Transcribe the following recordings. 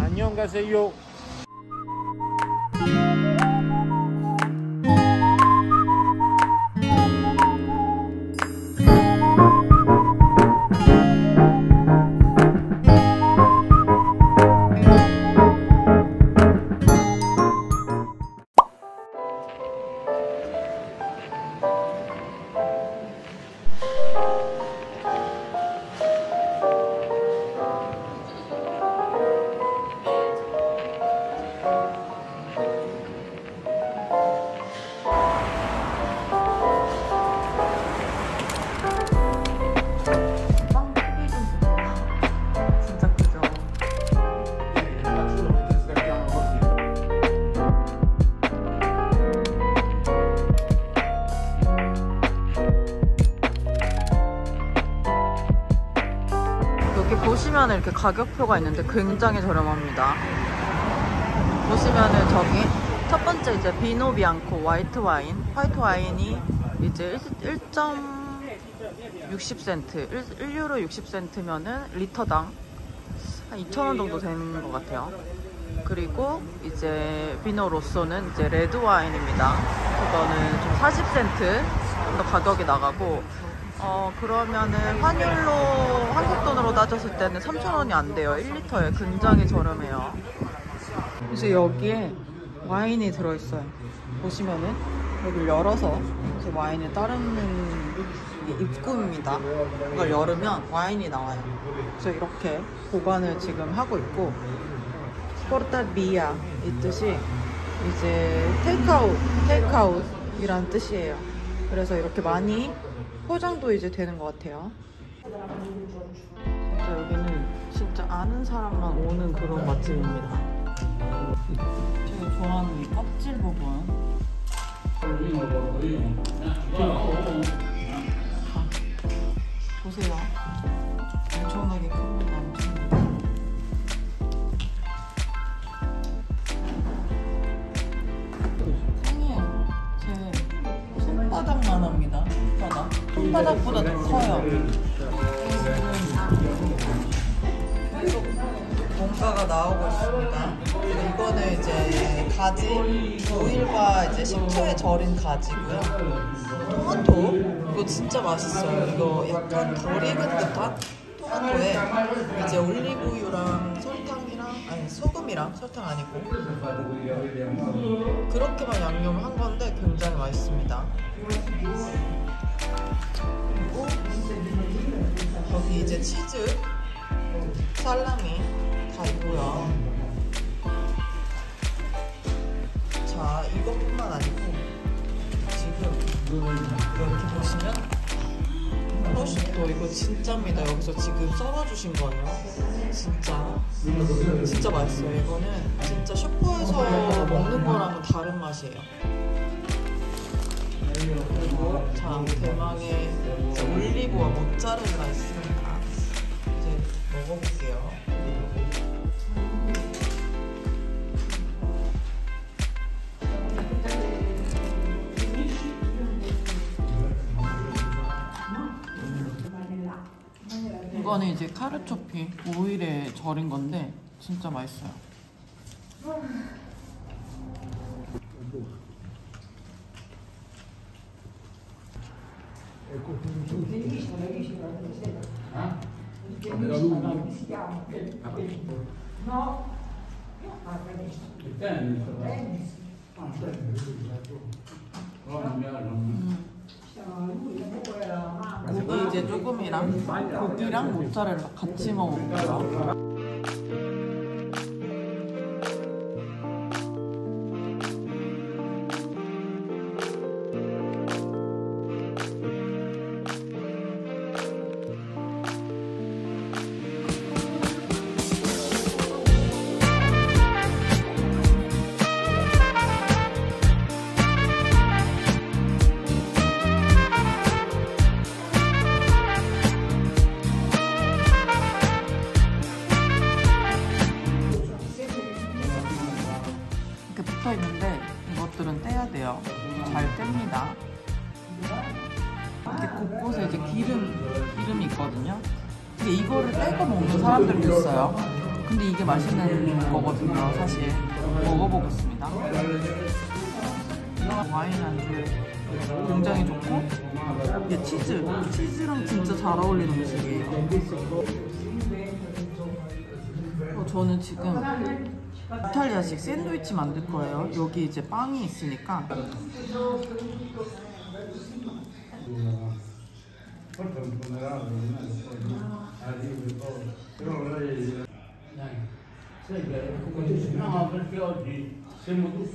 안녕 가격표가 있는데 굉장히 저렴합니다. 보시면은 저기 첫 번째 이제 vino bianco 화이트 와인, 화이트 와인이 이제 1.60센트, 1 유로 60센트면은 리터당 한 2,000원 정도 되는 것 같아요. 그리고 이제 vino rosso는 이제 레드 와인입니다. 그거는 좀 40센트 더 가격이 나가고 어 그러면은 환율로 한국 돈으로 따졌을 때는 3,000원이 안 돼요. 1리터에 굉장히 저렴해요. 이제 여기에 와인이 들어있어요. 보시면은 여기를 열어서 이제 와인을 따르는 이 입구입니다. 이걸 열으면 와인이 나와요. 그래서 이렇게 보관을 지금 하고 있고 포르타비아 이 뜻이 이제 테이크아웃, 테이크아웃 이란 뜻이에요. 그래서 이렇게 많이 포장도 이제 되는 것 같아요. 진짜 여기는 진짜 아는 사람만 오는 그런 맛집입니다. 제가 좋아하는 이 껍질 부분. 아, 보세요. 엄청나게 큰 건 손바닥. 손바닥보다 더 커요. 계속 뭔가가 나오고 있습니다. 이거는 이제 가지, 오일과 이제 식초에 절인 가지고요. 토마토, 이거 진짜 맛있어요. 이거 약간 덜 익은 듯한 토마토에 이제 올리브유랑 설탕이랑 아니 소금이랑 설탕 아니고 그렇게만 양념을 한 건데 굉장히 맛있습니다. 여기 이제 치즈, 살라미 다 있고요. 자, 이것뿐만 아니고 지금 이렇게 보시면 프로슈토 이거 진짜입니다. 여기서 지금 썰어주신 거예요. 진짜 진짜 맛있어요. 이거는 진짜 슈퍼에서 먹는 거랑은 다른 맛이에요. 자 대망의 올리브와 모짜렐라 있습니다. 이제 먹어볼게요. 이거는 이제 카르초피 오일에 절인 건데 진짜 맛있어요. 이제 조금이랑 고기랑 모짜렐라 같이 먹을게요. 있거든요. 근데 이거를 떼고 먹는 사람들도 있어요. 근데 이게 맛있는 거거든요, 사실. 먹어보겠습니다. 와인 안주 굉장히 좋고, 이게 치즈, 치즈랑 진짜 잘 어울리는 음식이에요. 어, 저는 지금 이탈리아식 샌드위치 만들 거예요. 여기 이제 빵이 있으니까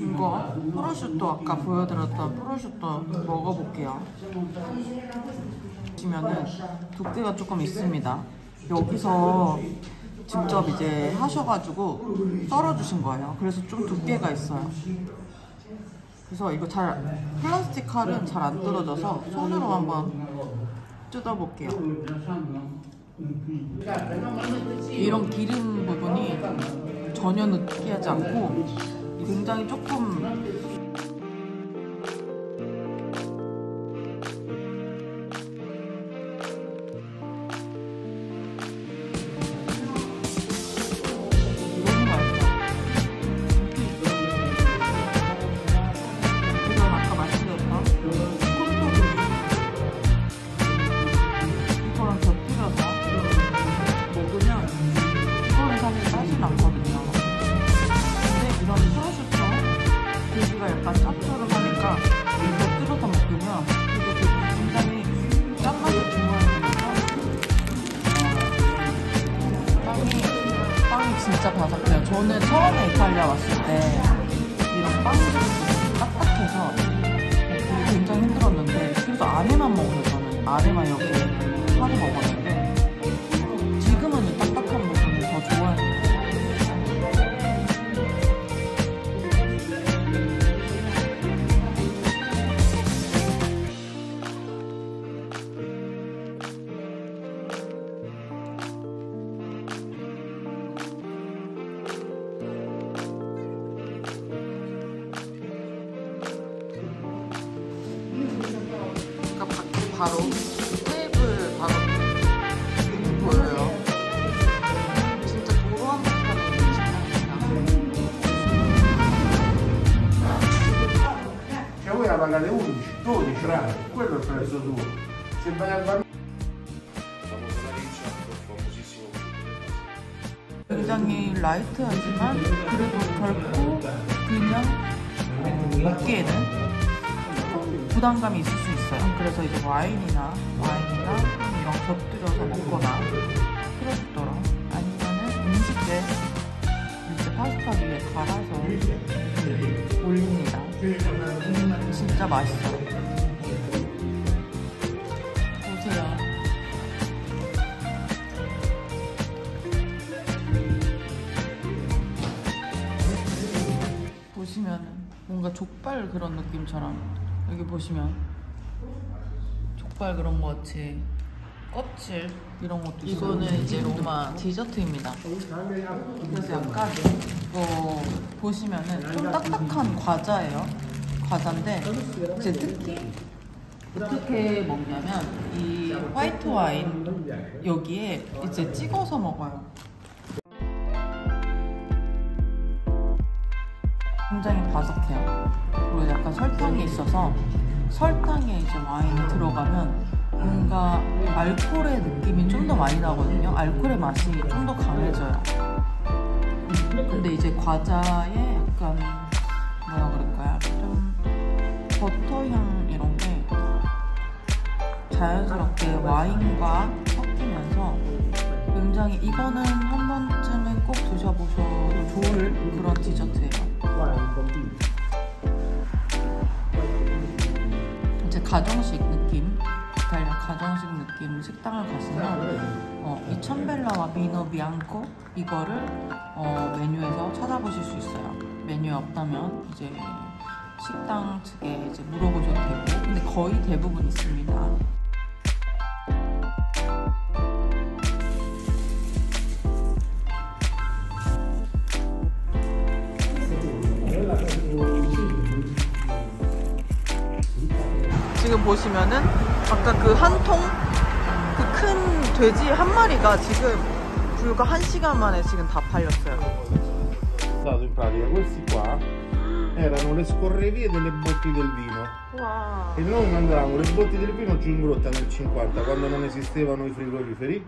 이거 프로슈토 아까 보여드렸던 프로슈토 먹어볼게요. 보시면은 두께가 조금 있습니다. 여기서 직접 이제 하셔가지고 썰어주신 거예요. 그래서 좀 두께가 있어요. 그래서 이거 잘 플라스틱 칼은 잘안 뜯어져서 손으로 한번 뜯어볼게요. 이런 기름 부분이 전혀 느끼하지 않고 굉장히 조금 아래만 이렇게 하고 먹었는 바로 테이블 바로 보여요. 진짜 도로 한복판에 있는 식당입니다. Cioè voi la pagate 11, 12 rate, quello è il prezzo tuo. Se vai al bar... 굉장히 라이트하지만 그래도 결코 그냥 먹기에는 부담감이 있을 수 있어요. 그래서 이제 와인이나 와인이나 이런 곁들여서 먹거나 프로슈터랑 아니면은 음식에 이제 파스타 위에 갈아서 올립니다. 음, 진짜 맛있어요. 보세요. 보시면 뭔가 족발 그런 느낌처럼 여기 보시면 족발 그런 거 같이 껍질 이런 것도. 이거는 이제 로마 디저트입니다. 그래서 약간 이거 보시면은 좀 딱딱한 과자예요. 과자인데 이제 특히 어떻게 먹냐면 이 화이트 와인 여기에 이제 찍어서 먹어요. 굉장히 바삭해요. 그리고 약간 설탕이 있어서 설탕에 이제 와인이 들어가면 뭔가 알코올의 느낌이 좀 더 많이 나거든요. 알코올의 맛이 좀 더 강해져요. 근데 이제 과자에 약간 뭐라 그럴까요? 좀 버터향 이런 게 자연스럽게 와인과 섞이면서 굉장히 이거는 한 번쯤은 꼭 드셔보셔도 좋을 그런 디저트예요. 이제 가정식 느낌, 이탈리아 가정식 느낌 식당을 가시면 어, 이 천벨라와 비노 비앙코 이거를 어, 메뉴에서 찾아보실 수 있어요. 메뉴에 없다면 이제 식당 측에 이제 물어보셔도 되고, 근데 거의 대부분 있습니다. 지금 보시면은 아까 그 한 통 그 큰 돼지 한 마리가 지금 불과 1시간 만에 지금 다 팔렸어요. In pratica questi qua erano le scorrevie delle botti del vino 와. e noi mandavamo le botti del vino giù in grotta nel 50 quando non esistevano i frigoriferi